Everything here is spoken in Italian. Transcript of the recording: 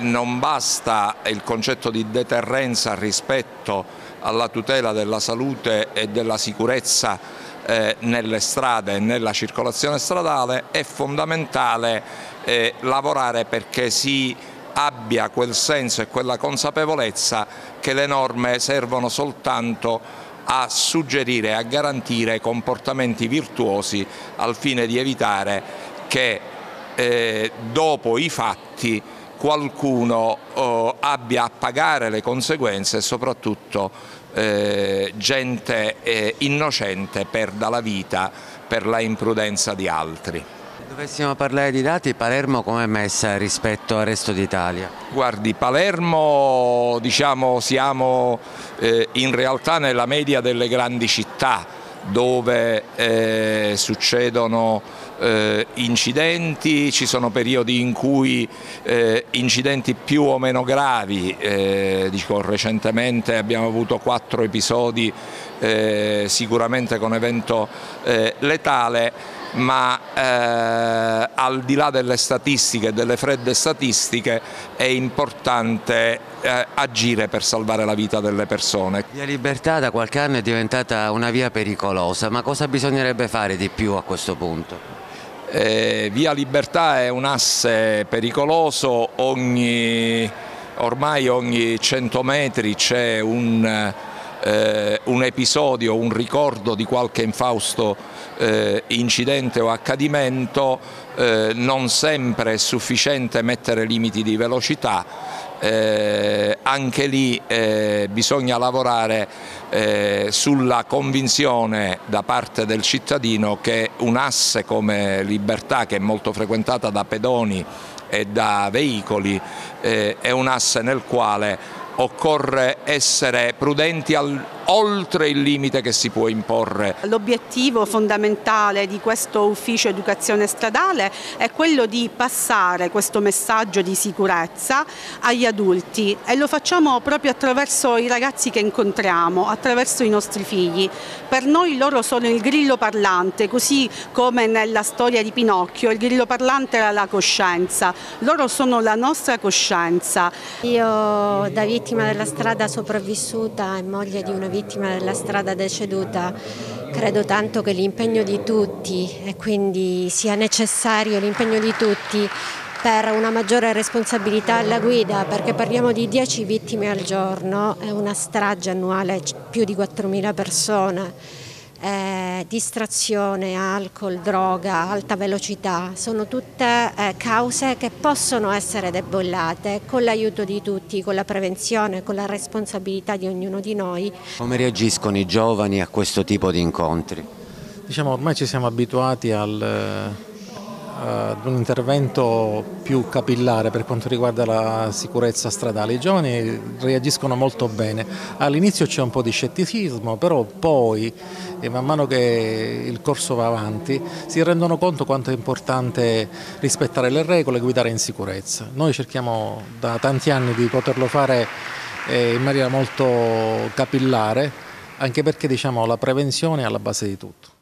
non basta il concetto di deterrenza rispetto alla tutela della salute e della sicurezza eh, nelle strade e nella circolazione stradale, è fondamentale eh, lavorare perché si abbia quel senso e quella consapevolezza che le norme servono soltanto a suggerire a garantire comportamenti virtuosi al fine di evitare che eh, dopo i fatti qualcuno eh, abbia a pagare le conseguenze e soprattutto eh, gente eh, innocente perda la vita per la imprudenza di altri. Dovessimo parlare di dati, Palermo come è messa rispetto al resto d'Italia? Guardi, Palermo diciamo, siamo eh, in realtà nella media delle grandi città dove eh, succedono eh, incidenti, ci sono periodi in cui eh, incidenti più o meno gravi, eh, dico, recentemente abbiamo avuto quattro episodi eh, sicuramente con evento eh, letale, ma eh, al di là delle statistiche, delle fredde statistiche, è importante eh, agire per salvare la vita delle persone. Via Libertà da qualche anno è diventata una via pericolosa, ma cosa bisognerebbe fare di più a questo punto? Eh, via Libertà è un asse pericoloso, ogni, ormai ogni 100 metri c'è un, eh, un, episodio, un ricordo di qualche infausto eh, incidente o accadimento, eh, non sempre è sufficiente mettere limiti di velocità, eh, anche lì eh, bisogna lavorare eh, sulla convinzione da parte del cittadino che un asse come Libertà, che è molto frequentata da pedoni e da veicoli, eh, è un asse nel quale occorre essere prudenti al, oltre il limite che si può imporre. L'obiettivo fondamentale di questo ufficio educazione stradale è quello di passare questo messaggio di sicurezza agli adulti e lo facciamo proprio attraverso i ragazzi che incontriamo, attraverso i nostri figli. Per noi loro sono il grillo parlante, così come nella storia di Pinocchio il grillo parlante era la coscienza, loro sono la nostra coscienza. Io da vittima della strada sopravvissuta e moglie di una vittima vittima della strada deceduta, credo tanto che l'impegno di tutti e quindi sia necessario l'impegno di tutti per una maggiore responsabilità alla guida perché parliamo di 10 vittime al giorno, è una strage annuale più di 4.000 persone eh, distrazione, alcol, droga, alta velocità, sono tutte eh, cause che possono essere debollate con l'aiuto di tutti, con la prevenzione, con la responsabilità di ognuno di noi. Come reagiscono i giovani a questo tipo di incontri? Diciamo ormai ci siamo abituati al ad un intervento più capillare per quanto riguarda la sicurezza stradale. I giovani reagiscono molto bene. All'inizio c'è un po' di scetticismo, però poi, man mano che il corso va avanti, si rendono conto quanto è importante rispettare le regole e guidare in sicurezza. Noi cerchiamo da tanti anni di poterlo fare eh, in maniera molto capillare, anche perché diciamo, la prevenzione è alla base di tutto.